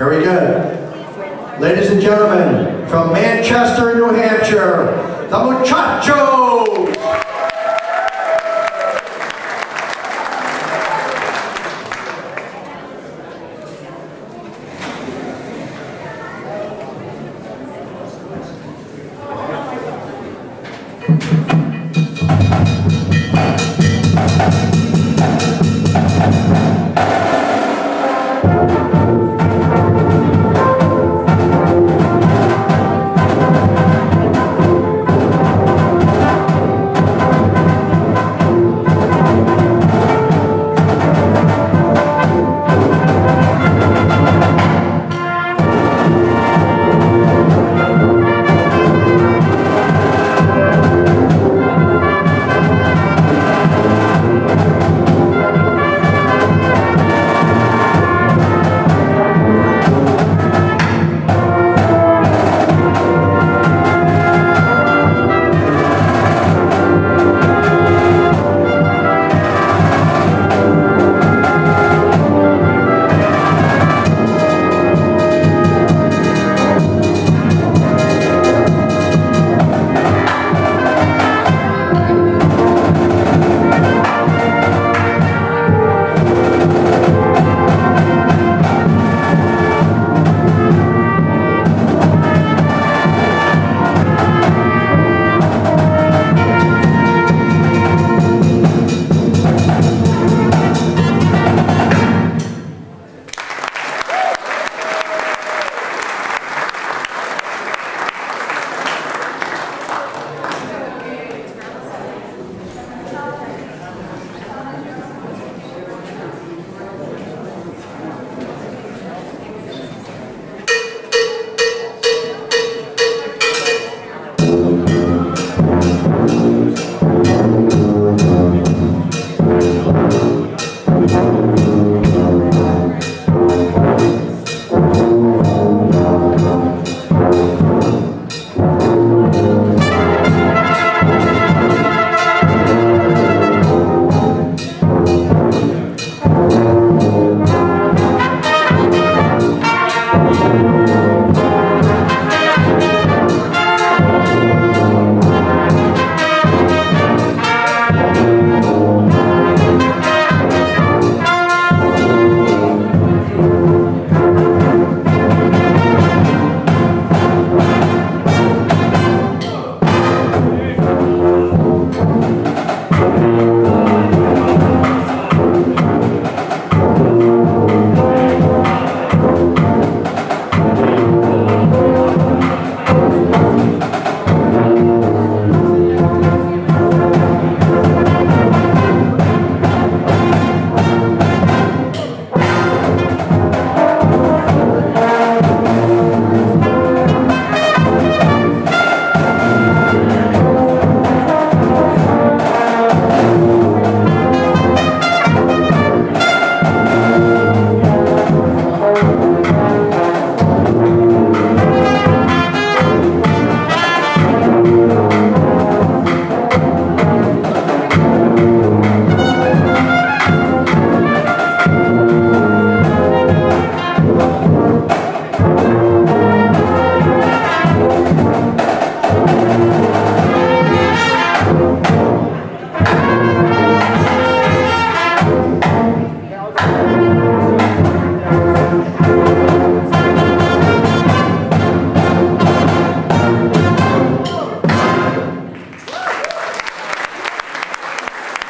Very good. Ladies and gentlemen, from Manchester, New Hampshire, the Muchachos!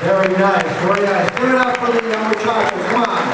Very nice, very nice. Give it up for the young muchachos, come on.